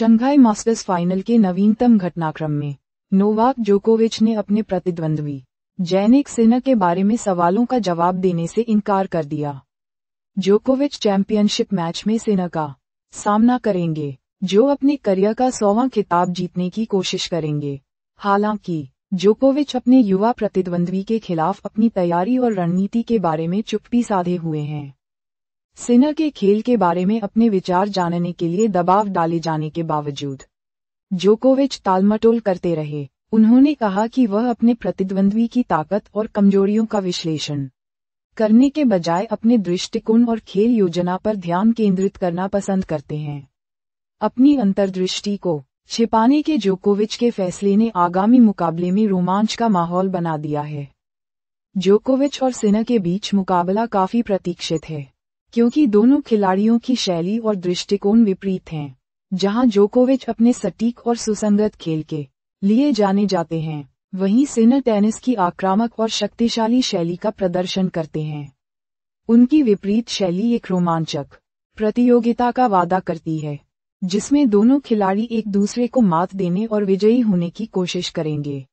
Shanghai masters final के नवीनतम घटनाक्रम में, नोवाक जोकोविच ने अपने प्रतिद्वंद्वी जैनिक सिन्हा के बारे में सवालों का जवाब देने से इनकार कर दिया। जोकोविच चैंपियनशिप मैच में सिन्हा का सामना करेंगे, जो अपने करियर का सौवां खिताब जीतने की कोशिश करेंगे। हालाँकि, जोकोविच अपने युवा प्रतिद्वंद्वी के खिलाफ अपनी तैयारी और रणनीति के बारे में चुप्पी साधे हुए हैं। सिन्हा के खेल के बारे में अपने विचार जानने के लिए दबाव डाले जाने के बावजूद, जोकोविच तालमटोल करते रहे। उन्होंने कहा कि वह अपने प्रतिद्वंद्वी की ताकत और कमजोरियों का विश्लेषण करने के बजाय अपने दृष्टिकोण और खेल योजना पर ध्यान केंद्रित करना पसंद करते हैं। अपनी अंतर्दृष्टि को छिपाने के जोकोविच के फैसले ने आगामी मुकाबले में रोमांच का माहौल बना दिया है। जोकोविच और सिन्हा के बीच मुकाबला काफ़ी प्रतीक्षित है। क्योंकि दोनों खिलाड़ियों की शैली और दृष्टिकोण विपरीत हैं, जहाँ जोकोविच अपने सटीक और सुसंगत खेल के लिए जाने जाते हैं, वहीं सिन्हा टेनिस की आक्रामक और शक्तिशाली शैली का प्रदर्शन करते हैं। उनकी विपरीत शैली एक रोमांचक, प्रतियोगिता का वादा करती है, जिसमें दोनों खिलाड़ी एक दूसरे को मात देने और विजयी होने की कोशिश करेंगे।